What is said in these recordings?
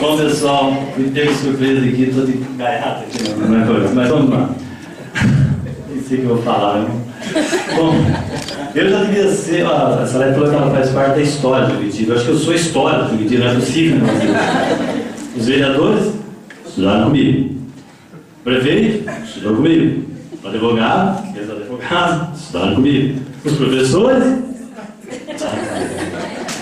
Bom, pessoal, me pego surpresa aqui, estou de gaiata aqui, não, não coisa, mas vamos lá. Nem sei o que eu vou falar, né? Bom, eu já devia ser, ó, a Sarah falou que ela faz parte da história do. Eu acho que eu sou história do Curitiba, não é possível, não. Os vereadores estudaram comigo. O prefeito estudou comigo. O advogado, que é advogado, estudaram comigo. Os professores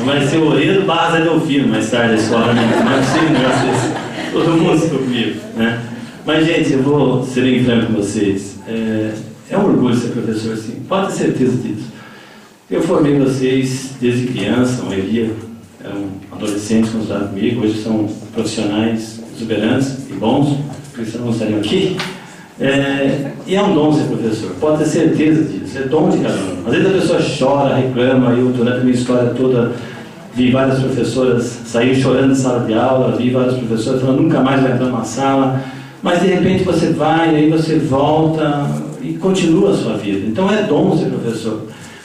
não vai ser Oredo barra Zé Delfino mais tarde a escola, né? Não negócio desse. Todo mundo ficou comigo, né? Mas, gente, eu vou ser bem franco com vocês. É, é um orgulho ser professor, sim. Pode ter certeza disso. Eu formei vocês desde criança, a maioria eram adolescentes quando estudaram comigo, hoje são profissionais exuberantes e bons, por isso não estariam aqui. É, e é um dom ser professor, pode ter certeza disso, é dom de cada um. Às vezes a pessoa chora, reclama, eu durante a minha história toda vi várias professoras sair chorando na sala de aula, vi várias professoras falando nunca mais vai entrar numa sala, mas de repente você vai, aí você volta e continua a sua vida. Então é dom ser professor.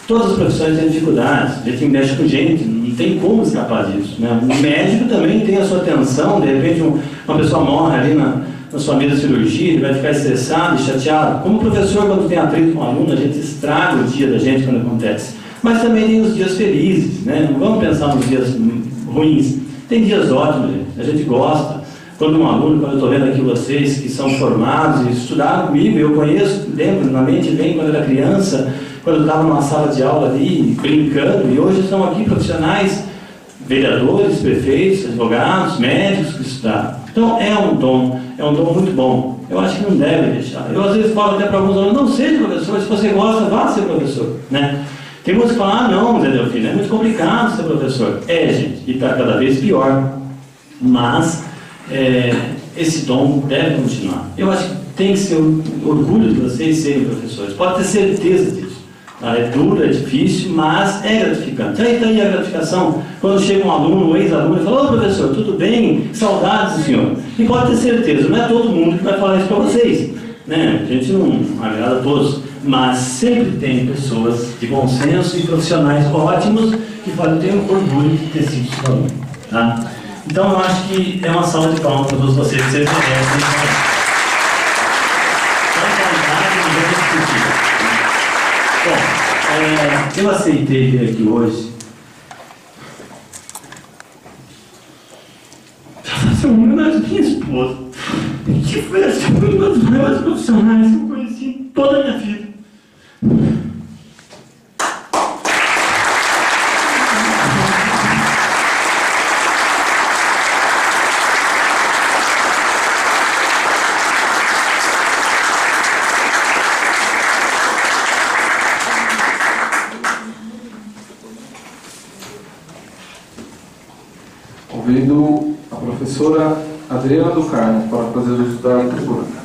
Todas as profissões têm dificuldades, a gente mexe com gente, não tem como escapar disso. Né? O médico também tem a sua atenção, de repente um, uma pessoa morre ali na, na sua mesa de cirurgia, ele vai ficar estressado e chateado. Como professor, quando tem atrito com um aluno, a gente estraga o dia da gente quando acontece. Mas também tem os dias felizes, né? não vamos pensar nos dias ruins. Tem dias ótimos, gente. a gente gosta. Quando um aluno, quando eu estou vendo aqui vocês que são formados e estudaram comigo, eu conheço, lembro, na mente vem quando era criança, quando estava numa sala de aula ali, brincando, e hoje estão aqui profissionais, vereadores, prefeitos, advogados, médicos que estudaram. Então é um dom, é um dom muito bom. Eu acho que não deve deixar. Eu às vezes falo até para alguns alunos, não seja professor, se você gosta, vá ser professor. Né? Tem muitos que falam, ah não, Zé Delfino, é muito complicado ser professor. É, gente, e está cada vez pior. Mas é, esse dom deve continuar. Eu acho que tem que ser orgulho de vocês serem professores. Pode ter certeza disso. Tá? É duro, é difícil, mas é gratificante. Aí está aí a gratificação. Quando chega um aluno, um ex-aluno, e fala, ô professor, tudo bem? Saudades do senhor. E pode ter certeza, não é todo mundo que vai falar isso para vocês. Né? A gente não agrada a todos. Mas sempre tem pessoas de bom senso e profissionais ótimos que podem ter orgulho de ter sido seu aluno. Tá? Então eu acho que é uma salva de palmas para todos vocês, vocês merecem. É, eu aceitei vir aqui hoje. Para fazer uma homenagem à minha esposa, que foi assim, uma das maiores profissionais? Que eu conheci em toda a minha vida. Convido a professora Adriana do Carmo para fazer o uso da leitura.